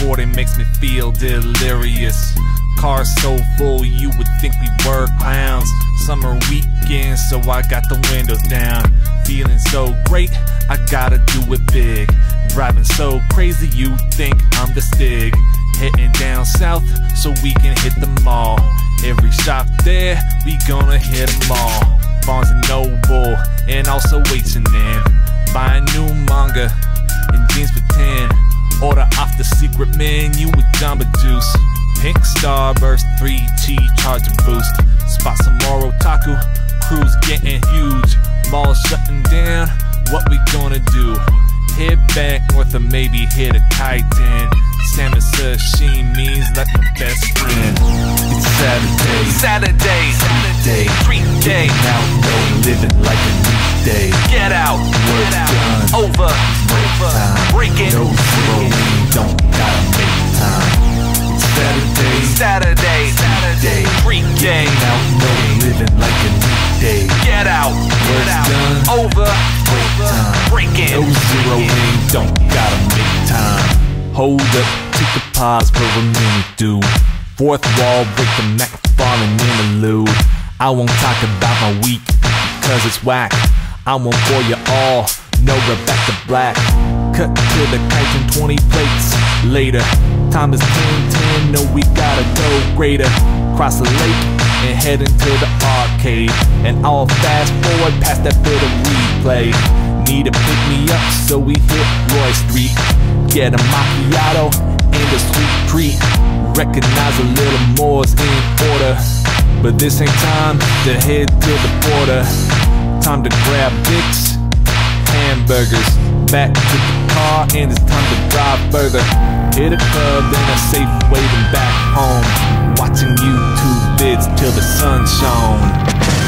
40 makes me feel delirious. Car so full, you would think we were clowns. Summer weekend, so I got the windows down. Feeling so great, I gotta do it big. Driving so crazy, you think I'm the Stig. Heading down south, so we can hit the mall. Every shop there, we gonna hit them all. Barnes and Noble, and also H&M. Buy new manga and jeans for 10. Order off the secret menu with Jamba Juice. Pink Starburst 3T charging boost. Spot some more otaku. Crews getting huge. Mall shutting down. What we gonna do? Head back north or maybe hit a Titan. Salmon sashimi's like my best friend. It's Saturday. Saturday, Day. street day, Now no living like a new day. get out, Work done. over, over, Time. breaking, No slowing, don't gotta make time. It's Saturday. Saturday, Saturday, street day, Now no living like a new day. get out, get out, done. over, Break time. breaking, No zeroing, don't gotta make time. Hold up, take a pause for a minute, dude. Fourth wall, break the Mac, falling interlude. I won't talk about my week, cause it's whack. I won't bore you all, no to black. Cut to the kitchen, 20 plates later. Time is 10 10, no, we gotta go greater. Cross the lake and head into the arcade. And I'll fast forward past that bit of replay. Need to pick me up, so we hit Roy Street. Get a macchiato and a sweet treat. Recognize a little more's in order. But this ain't time to head to the border. Time to grab dicks, hamburgers. Back to the car, and it's time to drive further. Hit a club, then a safe waiting back home. Watching YouTube vids till the sun shone.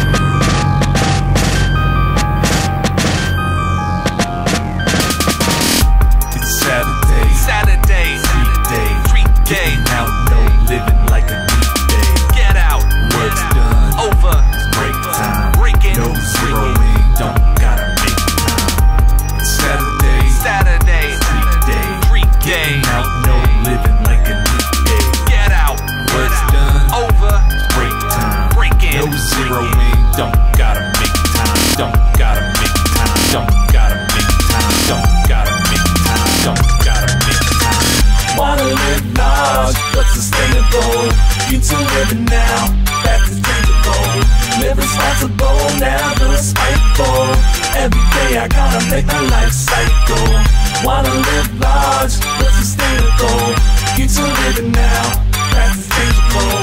Wanna live large, but sustainable. Future living now, that's sustainable.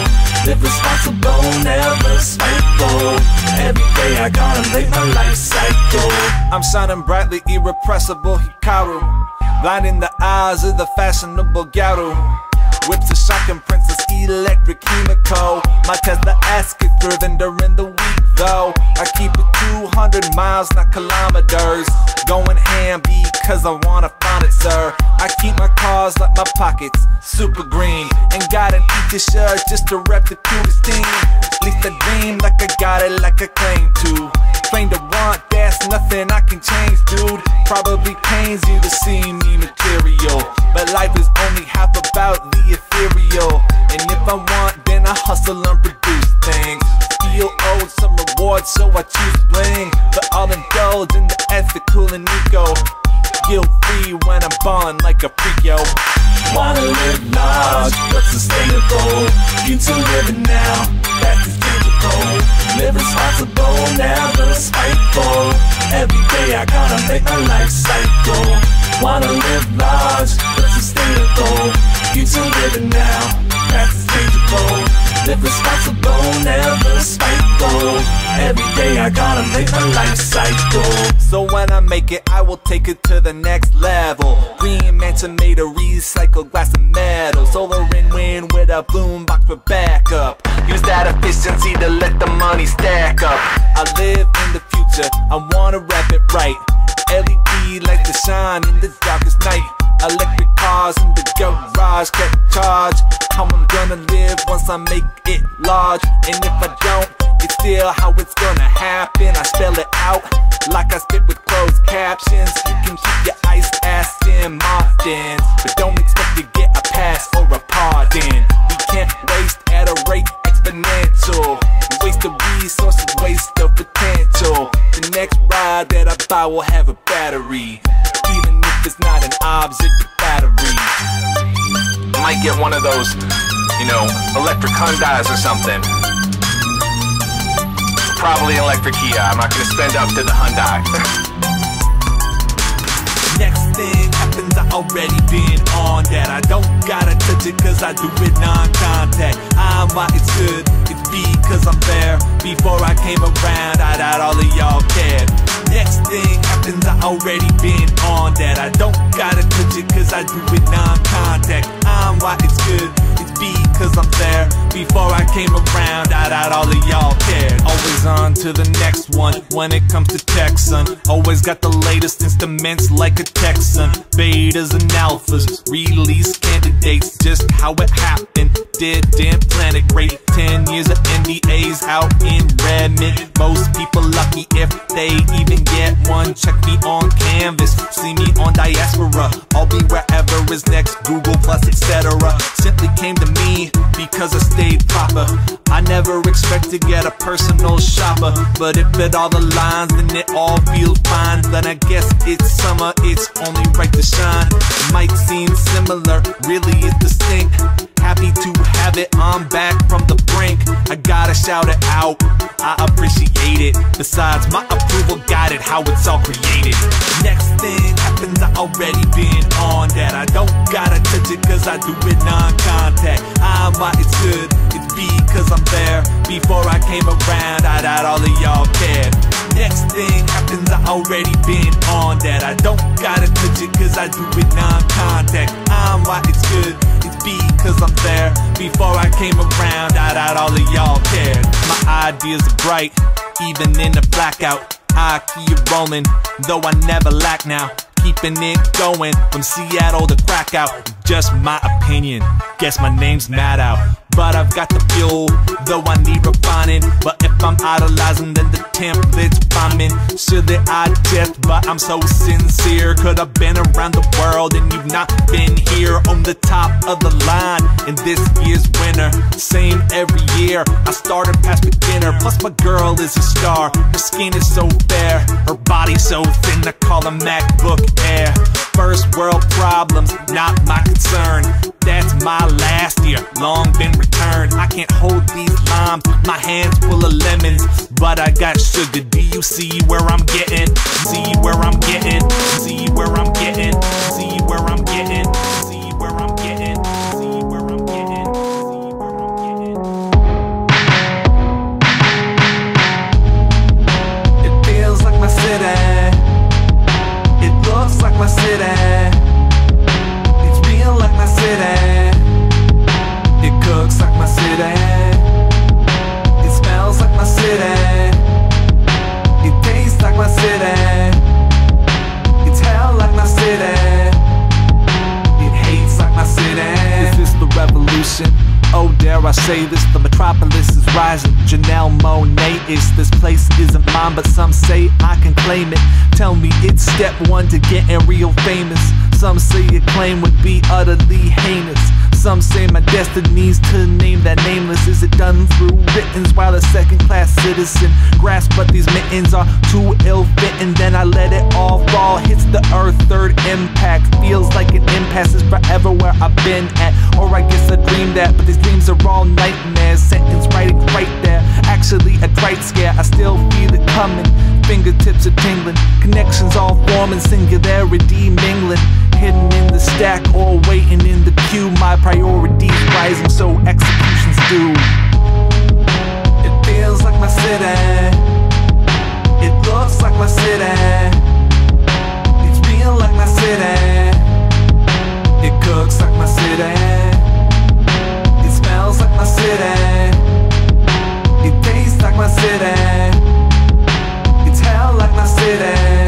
Live responsible, never spiteful. Every day I gotta make my life cycle. I'm shining brightly, irrepressible Hikaru. Blinding the eyes of the fashionable Garu. Whips a shocking princess, electric chemical. My Tesla ask is driven during the week I keep it 200 miles, not kilometers. Going ham because I wanna find it, sir. I keep my cars like my pockets, super green. And got an each shirt just to rep the cutest thing. At least I dream like I got it, like I claim to. Claim to want, that's nothing I can change, dude. Probably pains you to see me material. Like a freak, yo. Wanna live large, but sustainable. Future living now, that's sustainable. Live responsible, never spiteful. Every day I gotta make my life cycle. Wanna live large, but sustainable. Future living now, that's sustainable. Live responsible, never spiteful. Every day I gotta make my life cycle. So when I make it, I will take it to the next level. Green Mansion made a recycled glass and metal. Solar and wind with a boom box for backup. Use that efficiency to let the money stack up. I live in the future, I wanna rap it right. LED lights to shine in the darkest night. Electric cars in the garage, get charged. How I'm gonna live once I make it large. And if I don't, It's still how it's gonna happen. I spell it out like I spit with closed captions. You can keep your iced ass in Martins, but don't expect to get a pass or a pardon. We can't waste at a rate exponential. Waste of resources, waste of potential. The next ride that I buy will have a battery, it's not an obstacle battery. Might get one of those, you know, electric Hyundais or something. Probably electric Kia. I'm not gonna spend up to the Hyundai. Next thing happens, I already been on that. I don't gotta touch it cause I do it non-contact. I'm why it's good, it's because I'm there. Before I came around, I doubt all of y'all cared. Next thing happens, I already been on that. I don't gotta touch it cause I do it non-contact. I'm why it's good, it's because I'm there. Before I came around, I doubt all of y'all cared. Always on to the next one when it comes to tech, son. Always got the latest instruments like a Texan. Betas and alphas, release candidates, just how it happened. Did damn planet great. 10 years of NDAs out in Redmond. Most people lucky if they even get one. Check me on Canvas, see me on Diaspora. I'll be wherever is next, Google Plus, etc. Simply came to me because I stayed proper. I never expect to get a personal shopper, but if it all aligns, then it all feels fine. Then I guess it's summer, it's only right to shine. It might seem similar, really it's distinct. Happy to have it, I'm back from the brink. I gotta shout it out, I appreciate it. Besides, my approval guided how it's all created. Next thing happens, I already been on that. I don't gotta touch it cause I do it non contact. I'm ah, why it's good, it's because I'm there. Before I came around, I doubt all of y'all cared. Next thing happens, I already been on that. I don't gotta touch it cause I do it non contact. I'm why it's good, it's because I'm there. Before I came around, I doubt all of y'all cared. My ideas are bright, even in the blackout. I keep rolling, though I never lack now. Keeping it going from Seattle to Krakow. Just my opinion. Guess my name's Matt out. But I've got the fuel, though I need refining. But if I'm idolizing, then the template's bombing. Should that I jest, but I'm so sincere. Could have been around the world and you've not been here on the top of the line in this year's winner Same every year. I started past beginner. Plus my girl is a star. Her skin is so fair, her body so thin. I call her MacBook Air. First world problems, not my concern. That's my last year, long been returned. I can't hold these limes, my hands full of lemons, but I got sugar. Do you see where I'm getting? See where I'm getting? See where I'm getting? See where I'm getting? See where I'm getting? See where I'm getting? See where I'm getting? It feels like my city. It looks like my city. Say this? The metropolis is rising. Janelle Monáe is this place isn't mine, but some say I can claim it. Tell me it's step one to getting real famous. Some say your claim would be utterly heinous. Some say my destiny's to name that nameless. Is it done through writtens while a second class citizen grasp but these mittens are too ill fitting? Then I let it all fall. Hits the earth, third impact. Feels like an impasse is forever where I've been at. Or I guess I dreamed that, but these dreams are all nightmares. Sentence writing right there. Actually, a great scare. I still feel it coming. Fingertips are tingling. Connections all forming. Singularity mingling. Hidden in the stack or waiting in the queue. My priorities rising, so executions do. It feels like my city. It looks like my city. It's real like my city. It cooks like my city. It smells like my city. It tastes like my city. It's hell like my city.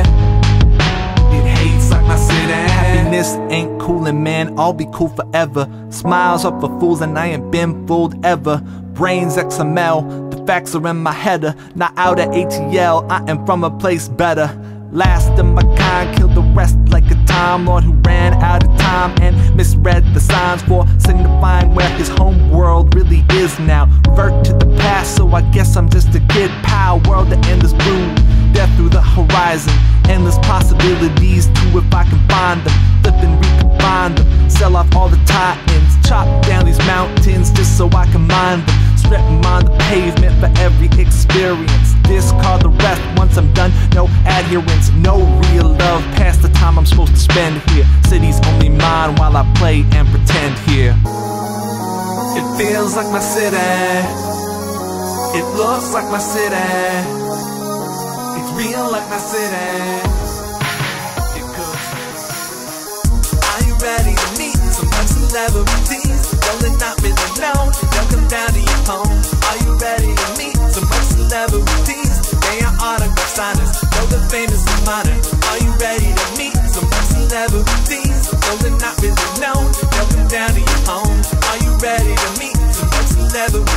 Happiness ain't coolin', man. I'll be cool forever. Smiles are for fools, and I ain't been fooled ever. Brains XML, the facts are in my header. Not out at ATL, I am from a place better. Last of my kind, killed the rest like a time lord who ran out of time and misread the signs for signifying where his home world really is now. Revert to the past, so I guess I'm just a kid pal. World that endless blue, through the horizon. Endless possibilities too if I can find them. Flip and recombine them, sell off all the tie-ins, chop down these mountains just so I can mine them. Strip mine the pavement for every experience. Discard the rest once I'm done. No adherence, no real love past the time I'm supposed to spend here. City's only mine while I play and pretend here. It feels like my city. It looks like my city. Real like my cooks. Are you ready to meet some fun celebrities? They're not really known, they'll come down to your home. Are you ready to meet some fun celebrities? They are autograph signers, though they're famous and modern. Are you ready to meet some fun celebrities? They're not really known, they'll come down to your home. Are you ready to meet fun?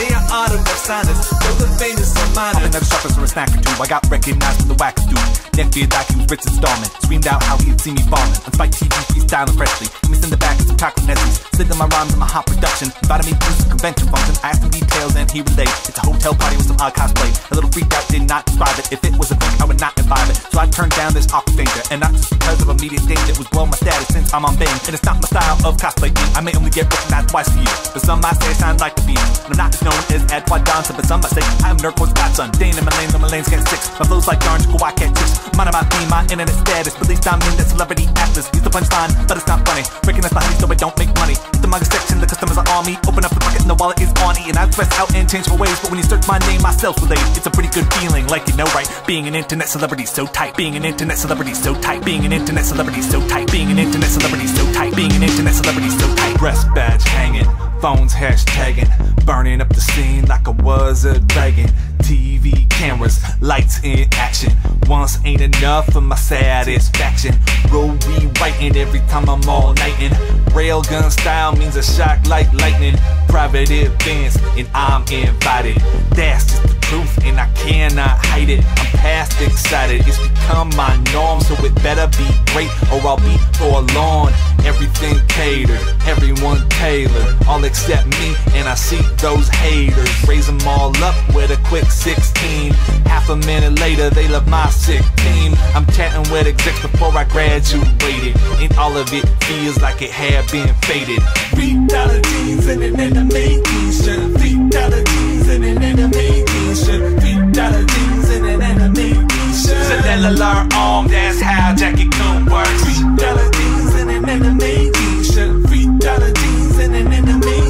They are autograph signers, though they're famous and modern. Another shoppers or a snack or two. I got recognized for the wax dude. Neck feared like he was Richard Stallman. Screamed out how he'd see me falling. On Spike TV, freestyling freshly. Me in the back of some taco nesties. Slid in my rhymes and my hot production. Invited me to convention function. I asked him details and he relayed. It's a hotel party with some odd cosplay. A little freaked out, did not describe it. If it was a thing, I would not imbibe it. So I turned down this awkward danger. And not just because of immediate danger, it was below my status since I'm on Bing. And it's not my style of cosplay. I may only get recognized twice a year. But some might say I sound like the beat. And I'm not as known as Edward Johnson, but some might say I'm Nerdcore's godson. Dane in my lane, though my lane's get six. My flow's like orange, go I catch chicks. Mind my theme, my internet status. But at least I'm in the celebrity atlas. Use the punchline, but it's not funny. Breaking us behind so I don't make money. Hit the manga section, the customers are on me. Open up the pocket and the wallet is on E. And I dress out and change for ways. But when you search my name, my self relate. It's a pretty good feeling, like you know, right? Being an internet celebrity so tight. Being an internet celebrity so tight. Being an internet celebrity so tight. Being an internet celebrity so tight. Being an internet celebrity so tight. Breast badge hanging, phones burning up the scene like I was a dragon. TV cameras, lights in action. Once ain't enough for my satisfaction. Roll rewriting every time I'm all nighting. Railgun style means a shock like lightning. Private events, and I'm invited. That's just the truth, and I cannot hide it. I'm past excited, it's become my norm, so it better be great or I'll be forlorn. Everything catered, everyone tailored, all except me, and I see those haters. Raise them all up with a quick 16. Half a minute later, they love my sick team. I'm chatting with execs before I graduated, and all of it feels like it had been faded. Three dollar jeans and an anime t-shirt. Three dollar jeans and an anime t-shirt. Three dollar jeans and an anime t-shirt. Cellular arm, that's how Jackie Coon works. Three dollar jeans and an t-shirt. Three dollar jeans and an anime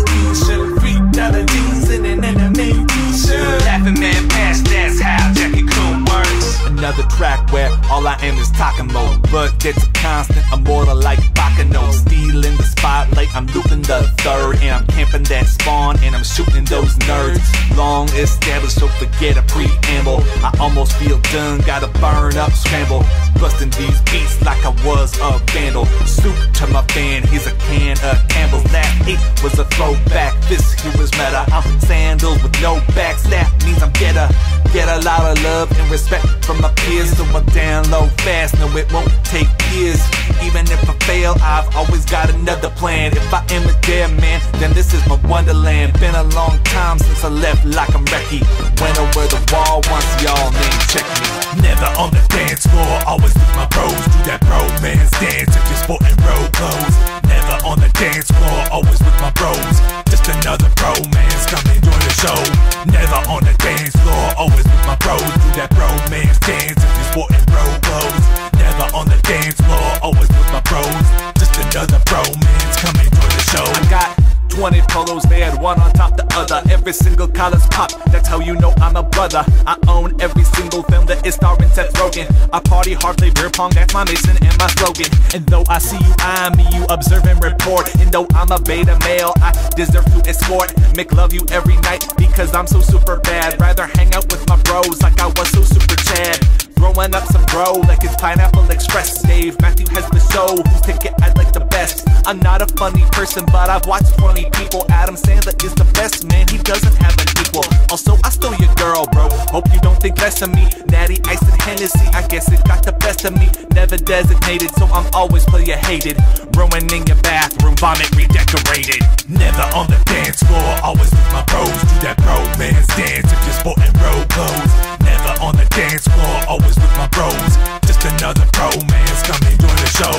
all I am is talking mode, but it's a constant, immortal like Baccano. Stealing the spotlight, I'm looping the third, and I'm camping that spawn, and I'm shooting those nerds. Long established, so forget a preamble. I almost feel done, gotta burn up, scramble, busting these beats like I was a vandal. Soup to my fan, here's a can of Campbell's. That it was a throwback. This here is meta. I'm sandals with no backs. That means I'm getter. Get a lot of love and respect from my peers, so I down low fast. No, it won't take years. Even if I fail, I've always got another plan. If I am a dead man, then this is my wonderland. Been a long time since I left like I'm Recky. Went over the wall once, y'all name check me. Never on the dance floor, always with my bros. Do that bro man's dance if you're sporting road clothes. Never on the dance floor, always with my bros. Just another bro man's coming enjoy the show. Never on the dance floor, always with my bros. Do that bro man's dance if you're sporting road clothes. Never on the dance floor, always with my bros. Just another bro man's coming enjoy the show. I got 20 polos, they had one on top the other. Every single collar's pop, that's how you know I'm a brother. I own every single film that is starring Seth Rogen. I party hard, play beer pong, that's my mission and my slogan. And though I see you eye me, you observe and report. And though I'm a beta male, I deserve to escort. Make love you every night because I'm so super bad. Rather hang out with my bros like I was so super Chad. Growing up some bro like it's Pineapple Express. Dave Matthew has the show, whose ticket I like the best. I'm not a funny person, but I've watched funny people. Adam Sandler is the best man, he doesn't have an equal. Also, I stole your girl, bro. Hope you don't think less of me. Natty Ice and Hennessy, I guess it got the best of me. Never designated, so I'm always player hated. Ruining your bathroom, vomit redecorated. Never on the dance floor, always with my bros. Do that bro man's dance if you're sporting bro clothes. Never on the dance floor, always with my bros. Just another bro man's come enjoy the show.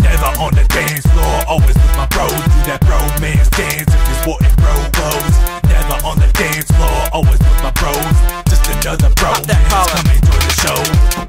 Never on the dance floor, always with my bros. Do that bro man's dance if you're sporting bro clothes. Never on the dance floor, always with my bros. Just another bro man's come enjoy the show.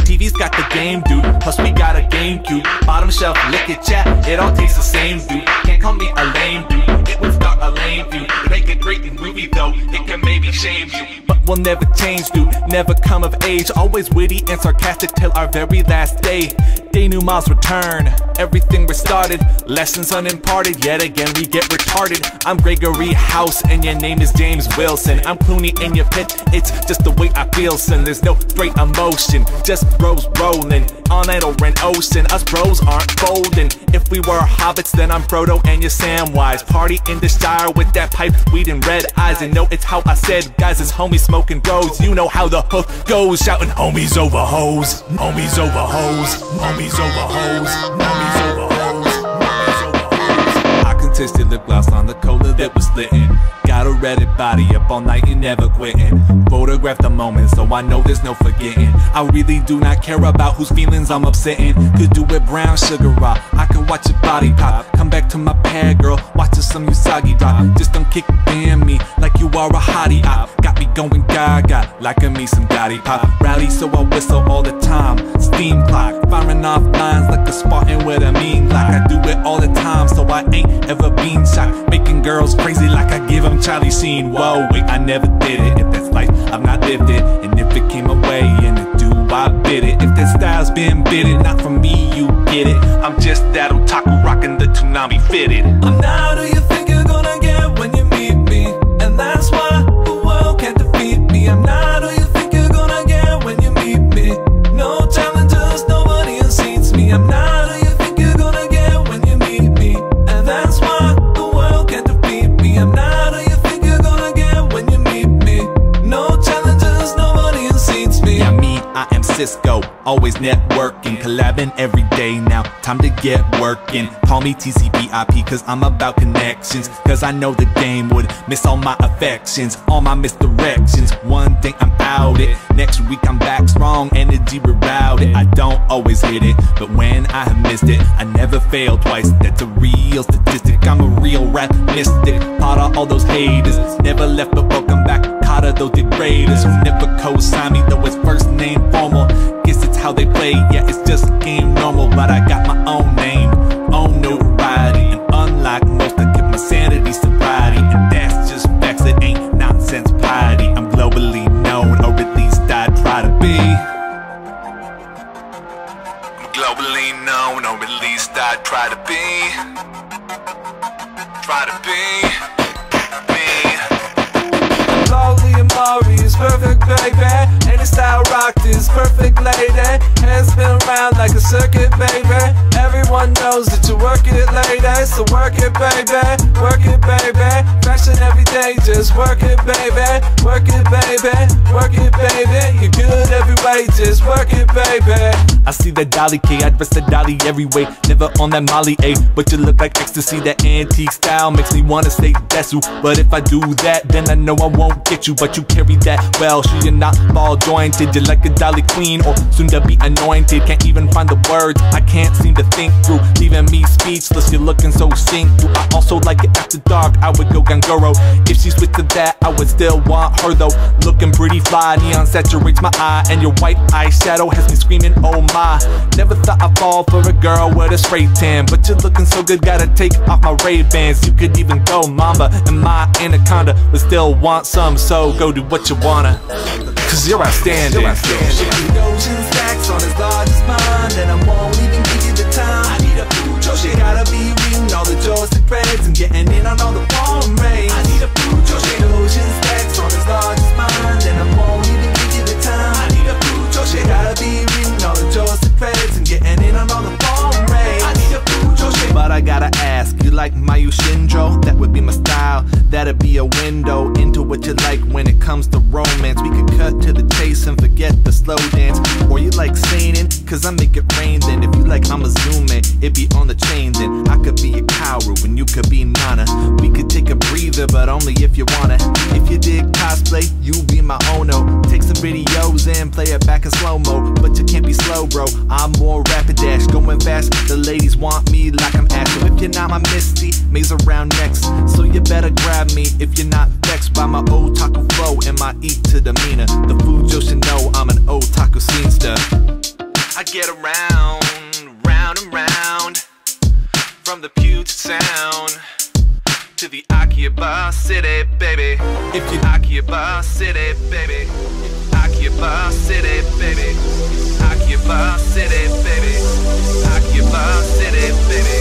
TV's got the game, dude. Plus we got a GameCube. Bottom shelf, lick it, chat. It all tastes the same, dude. Can't call me a lame dude. It would start a lame view. Make a great movie though. It can maybe shame you, we'll never change, dude. Never come of age. Always witty and sarcastic till our very last day. Denouement's return. Everything restarted. Lessons unimparted. Yet again we get retarded. I'm Gregory House and your name is James Wilson. I'm Clooney in your pit. It's just the way I feel, son. There's no straight emotion. Just bros rolling on an open ocean. Us bros aren't folding. If we were hobbits, then I'm Frodo and you're Samwise. Party in the Shire with that pipe, weed and red eyes. And know it's how I said, guys, it's homies smoking bros. You know how the hook goes, shouting homies over hoes, homies over hoes, homies over hoes, homies over hoes, homies over hoes. I contested lip gloss on the cola that was slitting. Got a Reddit body up all night and never quitting. Photograph the moment so I know there's no forgetting. I really do not care about whose feelings I'm upsetting. Could do it brown sugar raw. I could watch your body pop. Come back to my pad, girl. watch Watching some Usagi drop. Just don't kick damn me like you are a hottie. I got me going gaga like a me some Gotti pop. Rally so I whistle all the time. Steam clock. Firing off lines like a Spartan with a mean lock. I do it all the time so I ain't ever been shot. Making girls crazy like I give them Charlie Sheen. Whoa, wait, I never did it. If that's life, I've not lived it. And if it came away and it do, I bid it. If that style's been bidded, not from me, you get it. I'm just that otaku rocking the tsunami fitted. I'm not who you always networking, collabing every day now. Time to get working. Call me TCBIP, cause I'm about connections. Cause I know the game would miss all my affections, all my misdirections. One day I'm out it, next week I'm back strong, energy rerouted. I don't always hit it, but when I have missed it, I never fail twice. That's a real statistic. I'm a real rap mystic. Part of all those haters, never left but welcome back. Caught of those degraders who never co-sign me, though it's first name formal. Guess it's how they play, yeah, it's just game normal. But I got my own name, own notoriety, and unlike most, I keep my sanity sobriety, and that's just facts. It ain't nonsense piety. I'm globally known, or at least I try to be. I'm globally known, or at least I try to be. Try to be. Be. Lonely Amari is perfect, baby. Style rocked is perfect, lady. Hands spin around like a circuit, baby. Everyone knows that you work it, lady. So work it, baby. Work it, baby. Fashion every day, just work it, baby. Work it, baby. Work it, baby. You're good every way, just work it, baby. I see that Dolly Kei, I dress the Dolly every way. Never on that Molly A, but you look like ecstasy. That antique style makes me wanna say Desu. But if I do that, then I know I won't get you. But you carry that well, so you're not ball jointed. You're like a Dolly Queen or soon to be anointed. Can't even find the words, I can't seem to think through. Leaving me speechless, you're looking so synced. I also like it after dark, I would go Ganguro. If she switched to that, I would still want her though. Looking pretty fly, neon saturates my eye, and your white eyeshadow has me screaming, oh my. Never thought I'd fall for a girl with a straight tan, but you're looking so good, gotta take off my Ray Bans. You could even go Mamba, and my anaconda would still want some, so go do what you wanna. Cause you're outstanding. You're outstanding. Ocean stacks on his largest mind, and I won't even give you the time. I need a fujoshi. Gotta be reading all the joystick breads and getting in on all the foreign raids. I need a I a gotta ask, you like Mayu Shinjo? That would be my style. That'd be a window into what you like when it comes to romance. We could cut to the chase and forget the slow dance. Or you like singing, cause I make it rain then. If you like, I'ma zoom in, it be on the chain then. I could be a Kaoru and you could be Nana. We could take a breather, but only if you wanna. If you did cosplay, you be my Ono. Take some videos and play it back in slow mo. But you can't be slow, bro. I'm more rapid dash, going fast. The ladies want me like I'm. So if you're not my Misty, Maze around next. So you better grab me if you're not vexed by my otaku flow and my eat to demeanor. The food you should know I'm an otaku scenester. I get around, round and round, from the Puget Sound to the Akihabara City, baby. If you Akihabara City, baby. City, baby. City, baby. City, baby.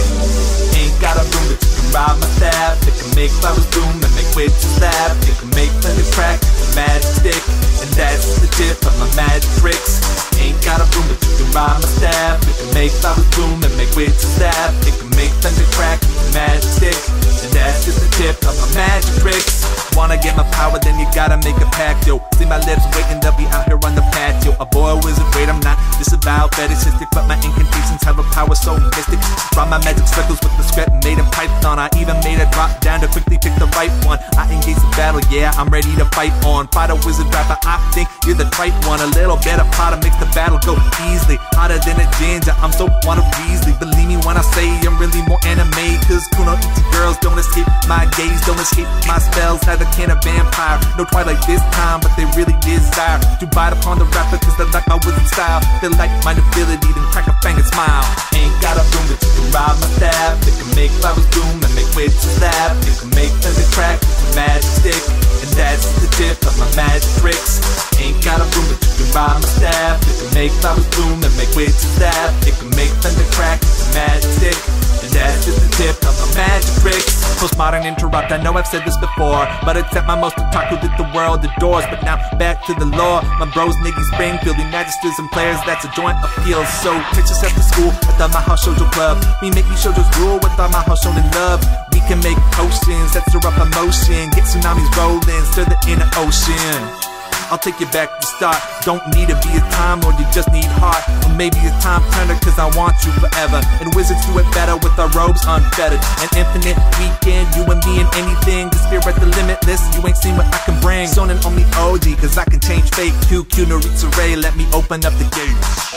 Ain't got a room you can my staff. Can make flowers bloom and make witches laugh. It can make crack magic stick. And that's the tip of my magic tricks. Ain't got a room you can my staff. It can make flowers bloom and make witches laugh. Can make thunder crack magic. And that's just the tip of my magic tricks. Wanna get my power, then you gotta make a pact, yo. See my lips waiting, they'll be out here on the patio. A boy wizard, wait, I'm not disavowed, fetishistic, but my incantations have a power so mystic. Brought my magic circles with the script made in Python. I even made a drop down to quickly pick the right one. I engage the battle, yeah, I'm ready to fight on. Fight a wizard rapper, I think you're the right one. A little bit of makes the battle go easily. Hotter than a ginger, I'm so one of Weasley. Believe me when I say I'm really more anime, cause kunoichi girls don't escape my gaze, don't escape my spells. Neither can a vampire. No twilight this time, but they really desire to bite upon the rapper, cause they like my wizard style. They like my ability to crack a bang and smile. Ain't got a room that you can ride my staff. It can make flowers bloom and make witches laugh. It can make thunder crack with a magic stick. And that's the tip of my magic tricks. Ain't got a room that you can ride my staff. It can make flowers bloom and make witches laugh. It can make thunder crack with a magic stick. That's just the tip of my magic tricks. Postmodern interrupt, I know I've said this before, but it's at my most otaku that the world adores. But now back to the lore. My bros, Niggy Springfield, the magisters and players, that's a joint appeal. So pictures at the school at the My House Shoujo Club. We make these shoujo's rule with our My House Shonen love. We can make potions that stir up emotion, get tsunamis rolling, stir the inner ocean. I'll take you back to start. Don't need to be a time or you just need heart. Or maybe a time turner cause I want you forever. And wizards do it better with our robes unfettered. An infinite weekend, you and me and anything. The spirit the limitless, you ain't seen what I can bring. Sonin on me OG cause I can change fate. QQ Naritsu Ray, let me open up the gates.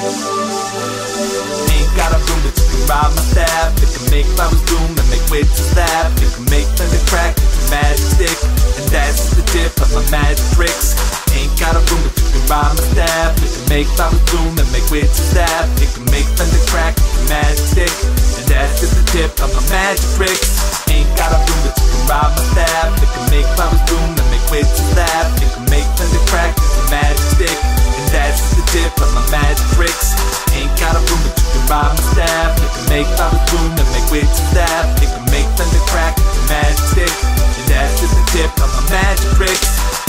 Ain't got a room that you can ride my staff. It can make flowers bloom and make witches laugh. It can make thunder crack with a magic stick. And that's the tip of my magic tricks. Ain't got a room that you can ride my staff. It can make flowers bloom and make witches laugh. It can make thunder crack with a magic stick. And that's just the tip of my magic tricks. Ain't got a room that you can ride my staff. It can make flowers bloom and make witches laugh. It can make thunder crack with a magic stick. Tip of my magic tricks. Ain't got a room that you can ride my staff. It can make flowers bloom and make witches laugh. It can make thunder crack with magic. And that's just the tip of my magic tricks.